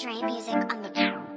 Dre music on the